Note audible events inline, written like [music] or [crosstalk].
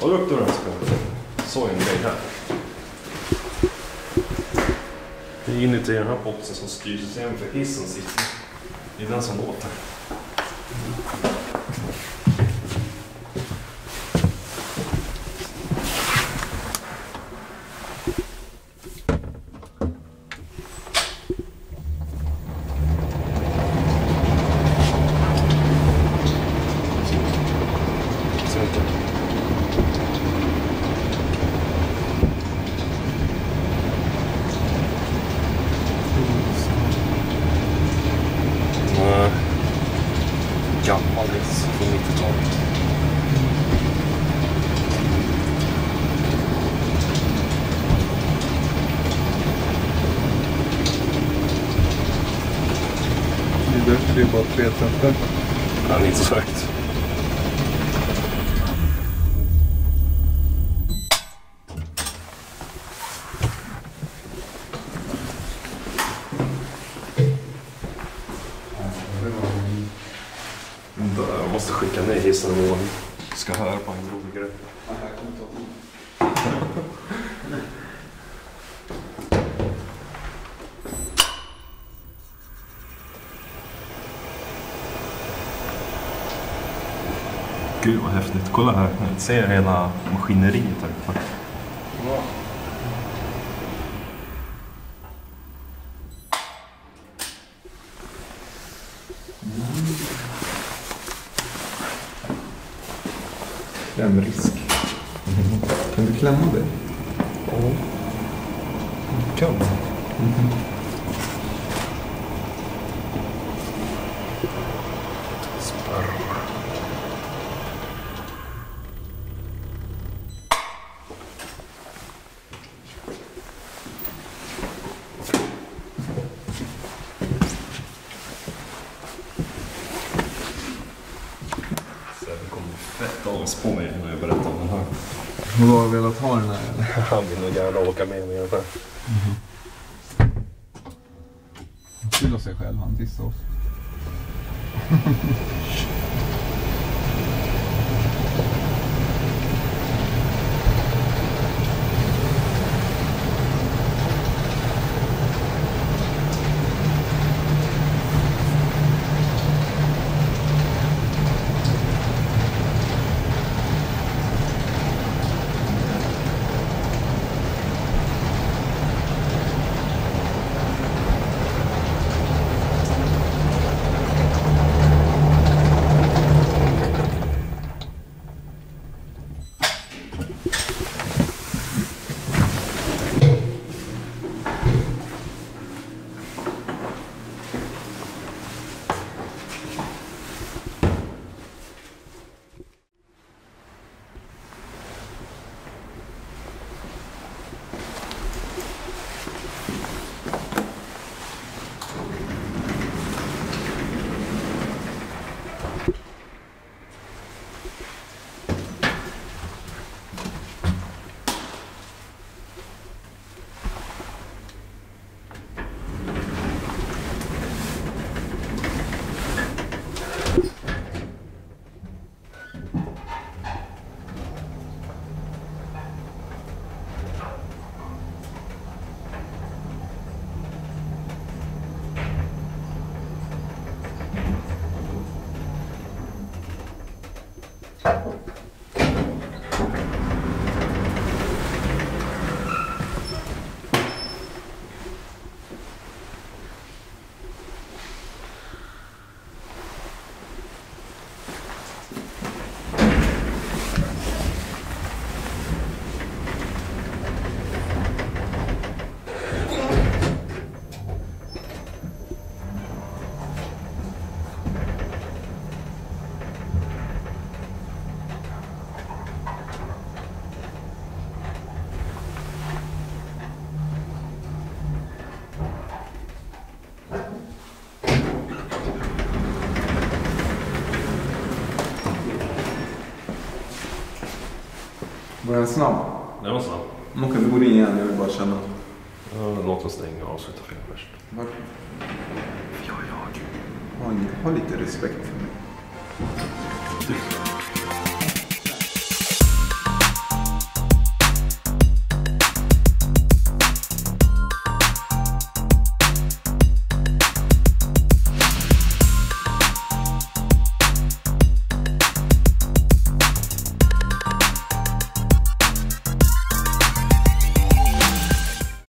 Håll upp dörren ska vi. Så är en grej här. Det är inuti den här boxen som styrsystemet för hissen sitter. Det är den som låter. Ser inte. Nej. Gammal hiss från 90-talet. Det är därför det är bara tre trappor. Ja, det är inte så högt. Jag måste skicka ner hissen imorgon. Ska höra på en rolig grej. Gud vad häftigt. Kolla här. Jag ser hela maskineriet här uppe. Klämrisk. Kan du klämma det? Kan. Ångest på mig när jag berättar om den här. Du har velat ha den här eller? [laughs] Han vill nog gärna åka med mig i alla fall. Han skyller sig själv. Han dissar oss. [laughs] Var den snabb? Den var snabb. Man kan inte gå in igen, jag vill bara känna. Ja, låt oss stänga och avsluta filmen först. Varför? Jag är jag. Ha lite respekt för mig.